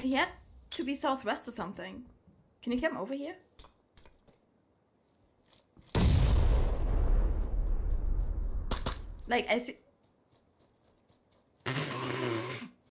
He had to be southwest or something. Can you come over here? Like, I see.